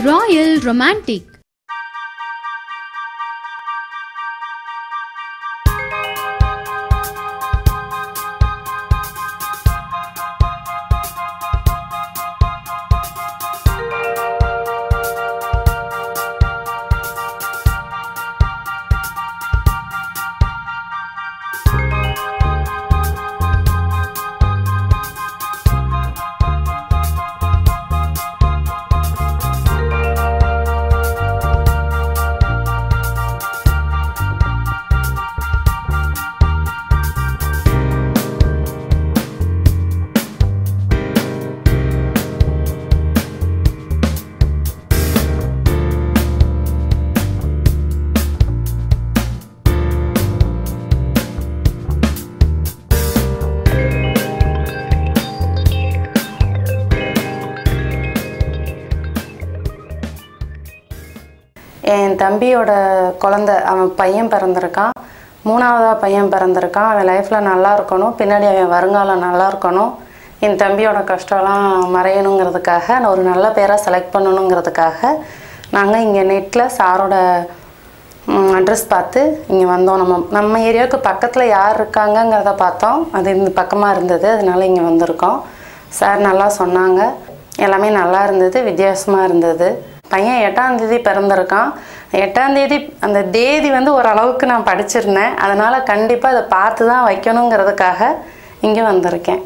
Royal Romantic என் தம்பியோட குழந்த அவன் பையன் பிறந்திருக்கான். மூணாவதாக பையன் பிறந்திருக்கான். அவன் லைஃப்பில் நல்லா இருக்கணும். பின்னாடி அவன் வருங்காலம் நல்லா இருக்கணும். என் தம்பியோட கஷ்டம்லாம் மறையணுங்கிறதுக்காக நான் ஒரு நல்ல பேராக செலக்ட் பண்ணணுங்கிறதுக்காக நாங்கள் இங்கே நெட்டில் சாரோட அட்ரஸ் பார்த்து இங்கே வந்தோம். நம்ம நம்ம ஏரியாவுக்கு பக்கத்தில் யார் இருக்காங்கங்கிறத பார்த்தோம். அது இந்த பக்கமாக இருந்தது. அதனால இங்கே வந்திருக்கோம். சார் நல்லா சொன்னாங்க. எல்லாமே நல்லா இருந்தது. வித்தியாசமாக இருந்தது. பையன் எட்டாம் தேதி பிறந்திருக்கான். எட்டாம் தேதி அந்த தேதி வந்து ஓரளவுக்கு நான் படிச்சிருந்தேன். அதனால் கண்டிப்பாக அதை பார்த்து தான் வைக்கணுங்கிறதுக்காக இங்கே வந்திருக்கேன்.